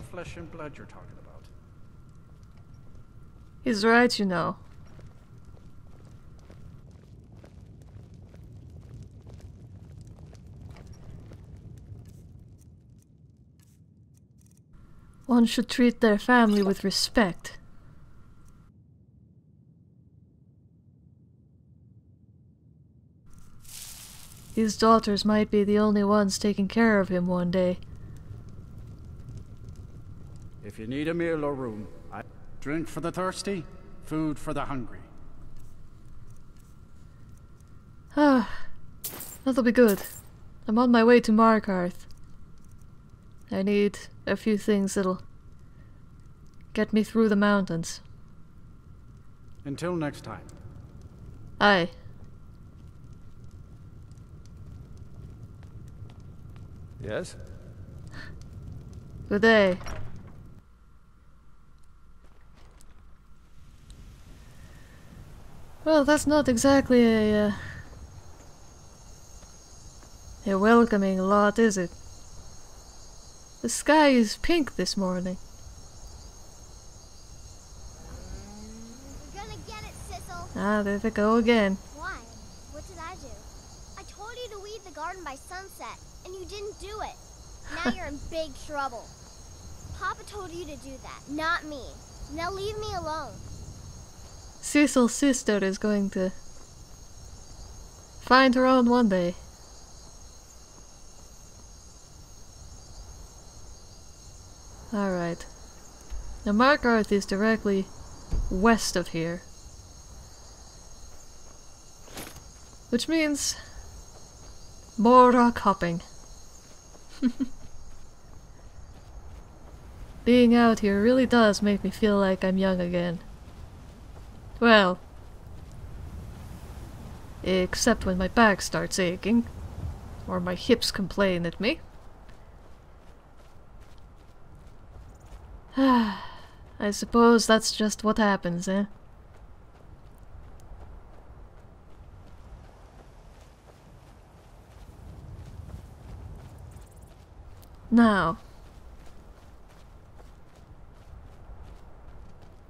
flesh and blood you're talking about. He's right, you know. One should treat their family with respect. His daughters might be the only ones taking care of him one day. If you need a meal or room, I drink for the thirsty, food for the hungry. Ah, that'll be good. I'm on my way to Markarth. I need a few things that'll get me through the mountains. Until next time. Aye. Yes? Good day. Well, that's not exactly a, uh, a welcoming lot, is it? The sky is pink this morning. We're gonna get it, Sissel. Ah, there they go again. Why? What did I do? I told you to weed the garden by sunset, and you didn't do it. Now you're in big trouble. Papa told you to do that, not me. Now leave me alone. Sissel's sister is going to find her own one day. Alright. Now Markarth is directly west of here. Which means more rock hopping. Being out here really does make me feel like I'm young again. Well, except when my back starts aching, or my hips complain at me. I suppose that's just what happens, eh? Now,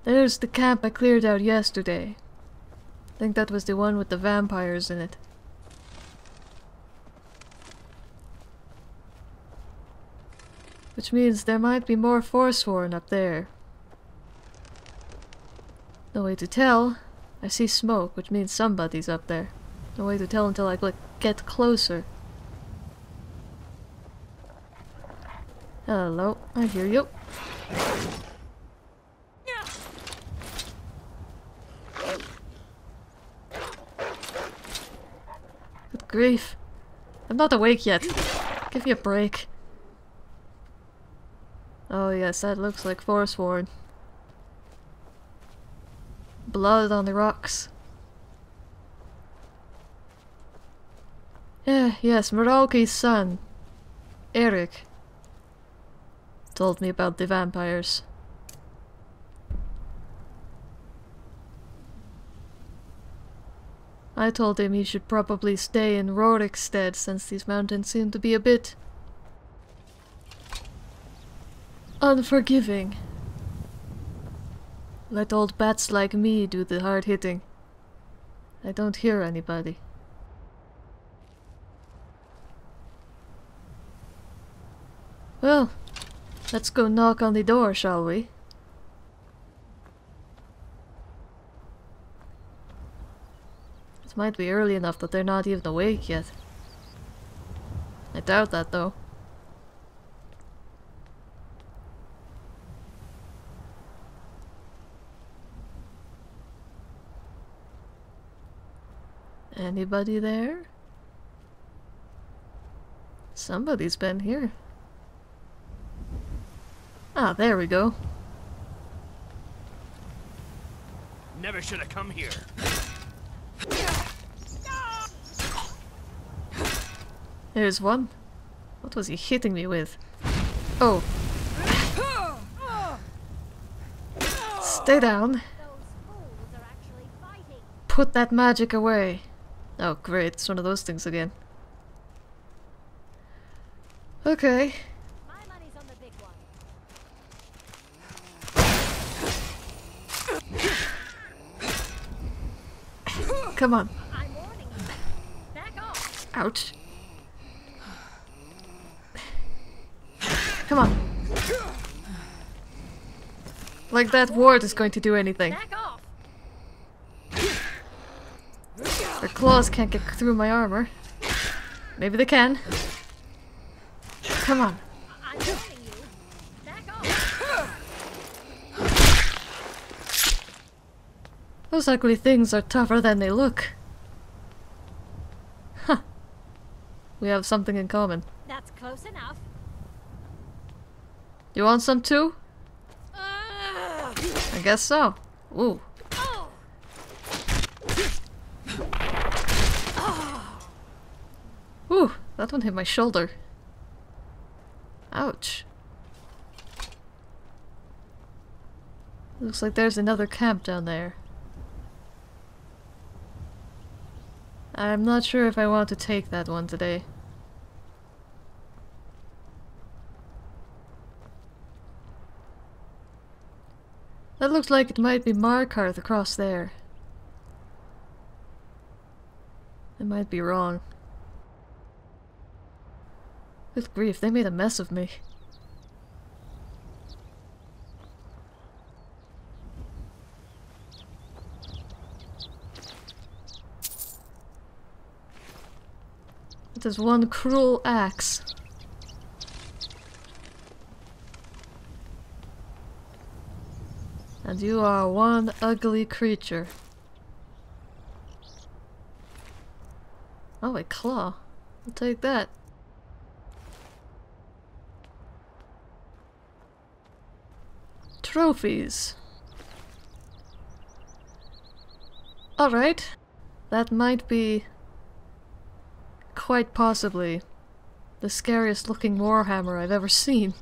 there's the camp I cleared out yesterday. I think that was the one with the vampires in it. Which means there might be more Forsworn up there. No way to tell. I see smoke, which means somebody's up there. No way to tell until I get closer. Hello, I hear you. Grief. I'm not awake yet. Give me a break. Oh yes, that looks like Forsworn. Blood on the rocks. Yeah, yes, Mralki's son, Erik, told me about the vampires. I told him he should probably stay in Rorikstead since these mountains seem to be a bit unforgiving. Let old bats like me do the hard hitting. I don't hear anybody. Well, let's go knock on the door, shall we? Might be early enough that they're not even awake yet. I doubt that though. Anybody there? Somebody's been here. Ah, there we go. Never should have come here. There's one. What was he hitting me with? Oh. Stay down. Put that magic away. Oh great, it's one of those things again. Okay. Come on. Ouch. Come on. Like that ward is going to do anything. Back off. Their claws can't get through my armor. Maybe they can. Come on. I'm warning you. Back off. Those ugly things are tougher than they look. Huh. We have something in common. That's close enough. You want some too? Ah. I guess so. Ooh. Oh. Ooh, that one hit my shoulder. Ouch. Looks like there's another camp down there. I'm not sure if I want to take that one today. That looks like it might be Markarth across there. I might be wrong. Good grief, they made a mess of me. It is one cruel axe. And you are one ugly creature. Oh, a claw. I'll take that. Trophies. Alright. That might be quite possibly the scariest looking Warhammer I've ever seen.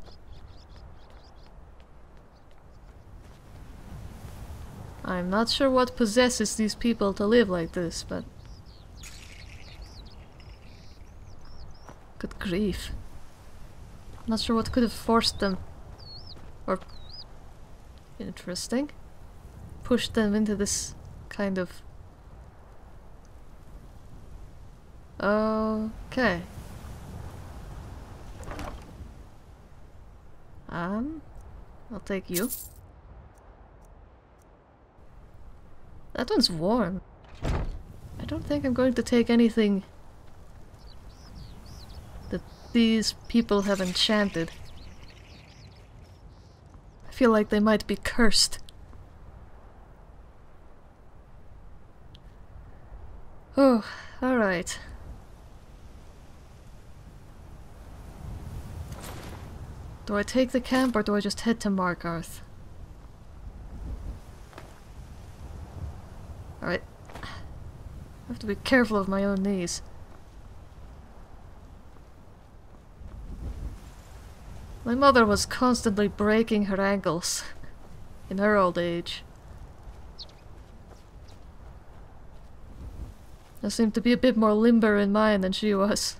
I'm not sure what possesses these people to live like this, but... Good grief. Not sure what could have forced them. Or... Interesting. Pushed them into this kind of... Okay. Um... I'll take you. That one's warm. I don't think I'm going to take anything that these people have enchanted. I feel like they might be cursed. Oh, alright. Do I take the camp or do I just head to Markarth? Alright. I have to be careful of my own knees. My mother was constantly breaking her ankles in her old age. I seem to be a bit more limber in mine than she was.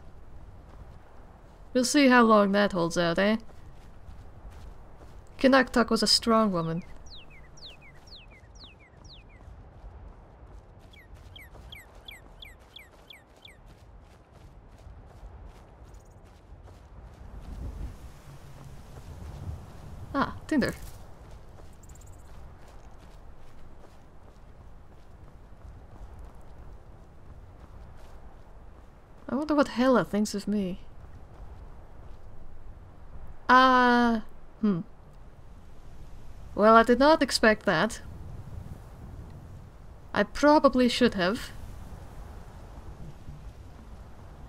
We'll see how long that holds out, eh? Kinaktok was a strong woman. Ah, Tinder. Hela thinks of me. Ah, uh, hmm. Well, I did not expect that. I probably should have.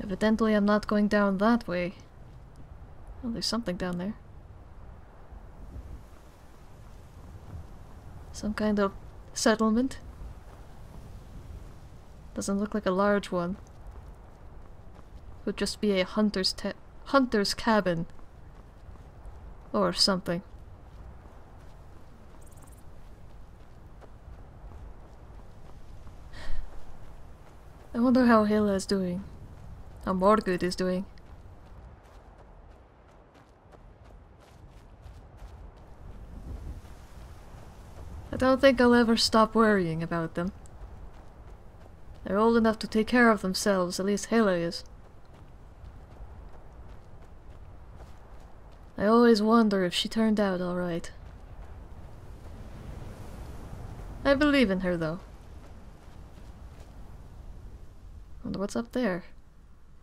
Evidently I'm not going down that way. Well, there's something down there. Some kind of settlement. Doesn't look like a large one. Could just be a hunter's hunter's cabin. Or something. I wonder how Hela is doing. How Morgoth is doing. I don't think I'll ever stop worrying about them. They're old enough to take care of themselves, at least Haley is. I always wonder if she turned out alright. I believe in her though. Wonder what's up there.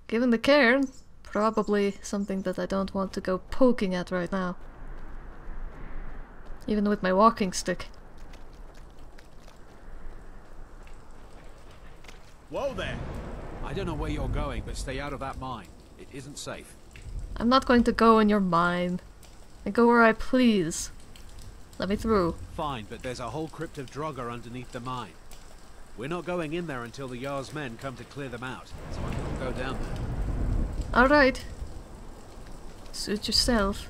Given the cairn, probably something that I don't want to go poking at right now. Even with my walking stick. Whoa there! I don't know where you're going, but stay out of that mine. It isn't safe. I'm not going to go in your mine. I go where I please. Let me through. Fine, but there's a whole crypt of Draugr underneath the mine. We're not going in there until the Jarl's men come to clear them out, so I won't go down there. Alright. Suit yourself.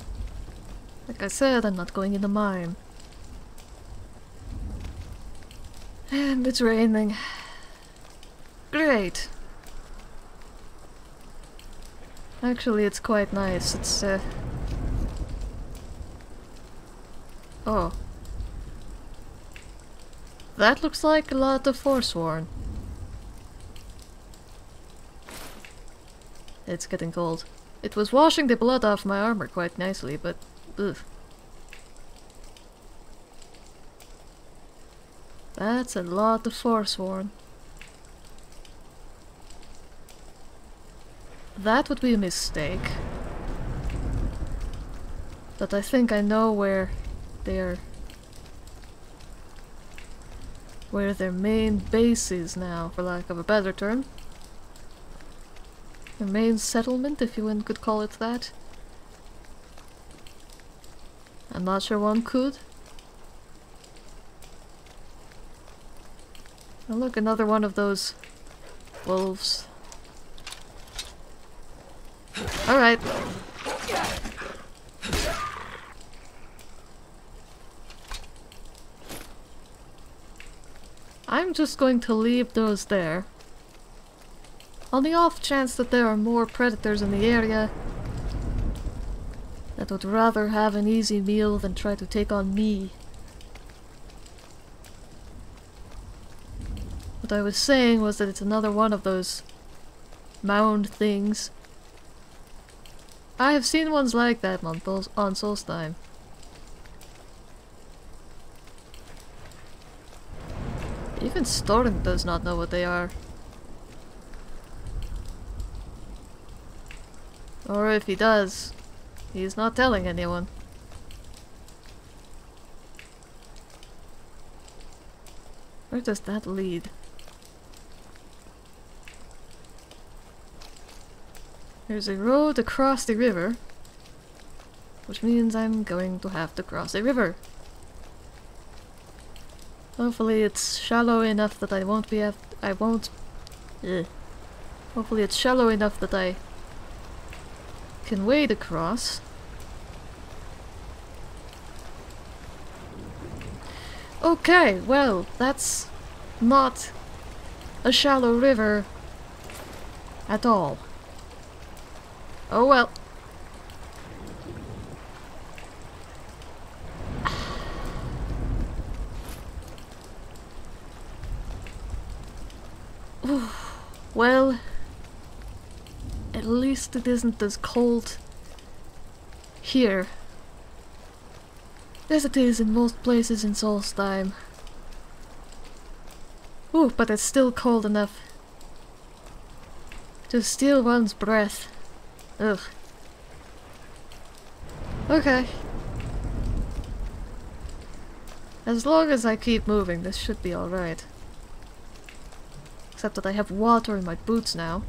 Like I said, I'm not going in the mine. And it's raining. Great. Actually, it's quite nice. It's, uh... Oh. That looks like a lot of Forsworn. It's getting cold. It was washing the blood off my armor quite nicely, but... Ugh. That's a lot of Forsworn. That would be a mistake. But I think I know where their where their main base is now, for lack of a better term. Their main settlement, if you could call it that. I'm not sure one could. Oh look, another one of those wolves. Alright. I'm just going to leave those there. On the off chance that there are more predators in the area that would rather have an easy meal than try to take on me. What I was saying was that it's another one of those mound things. I have seen ones like that on, on Solstheim. Even Storn does not know what they are. Or if he does, he's not telling anyone. Where does that lead? There's a road across the river, which means I'm going to have to cross a river. Hopefully it's shallow enough that I won't be I won't Ugh. Hopefully it's shallow enough that I can wade across. Okay, well, that's not a shallow river at all. Oh well. well, at least it isn't as cold here as it is in most places in Solstheim. Ooh, but it's still cold enough to steal one's breath. Ugh. Okay. As long as I keep moving, this should be alright. Except that I have water in my boots now.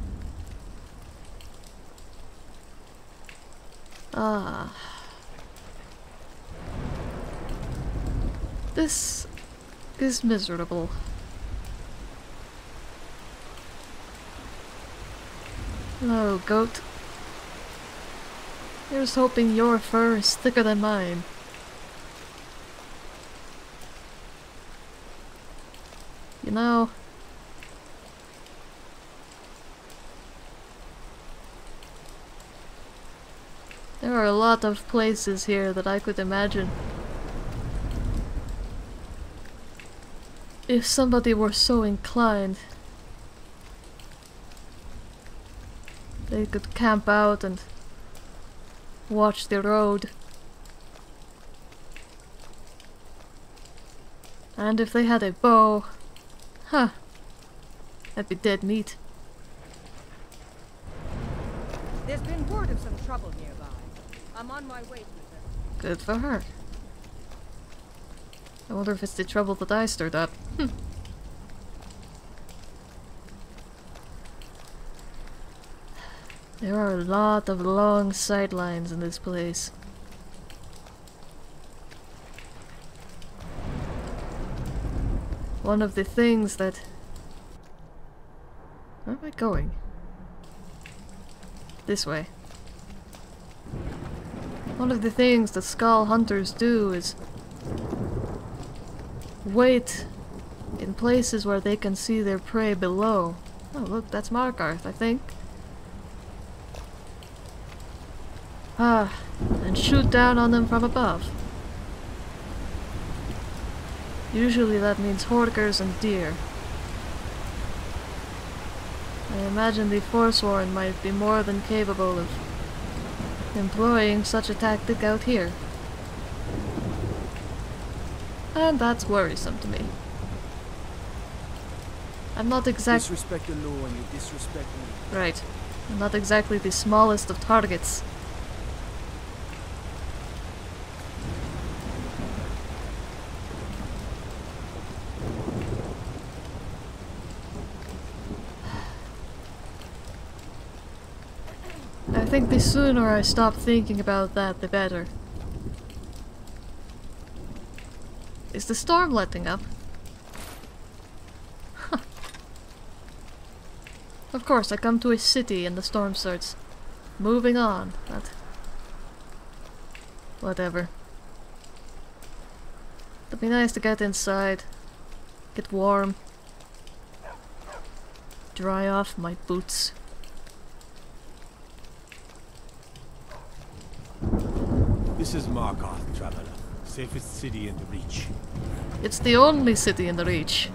Ah. This is miserable. Hello, goat. I was hoping your fur is thicker than mine. You know... There are a lot of places here that I could imagine. If somebody were so inclined, they could camp out and watch the road. And if they had a bow, huh, that'd be dead meat. There's been word of some trouble nearby. I'm on my way to. Good for her. I wonder if it's the trouble that I stirred up. Hmm. There are a lot of long sidelines in this place. One of the things that... Where am I going? This way. One of the things that Skaal hunters do is wait in places where they can see their prey below. Oh look, that's Markarth, I think. Ah, and shoot down on them from above. Usually that means horkers and deer. I imagine the Forsworn might be more than capable of employing such a tactic out here. And that's worrisome to me. I'm not exactly Disrespect the law and you disrespect me. right. I'm not exactly the smallest of targets. Think the sooner I stop thinking about that, the better. Is the storm letting up? Of course, I come to a city and the storm starts moving on. That. Whatever. It'd be nice to get inside, get warm, dry off my boots. This is Markarth, traveler. Safest city in the Reach. It's the only city in the Reach.